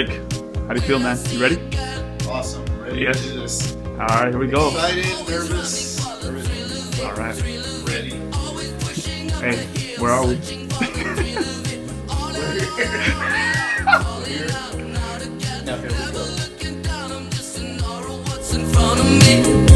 Rick, how do you feel, man? You ready? Awesome. Ready Yes. to do this. All right, here we go. Excited, nervous, everything. All right. Ready. Hey, where are we? We're here. Now here we go.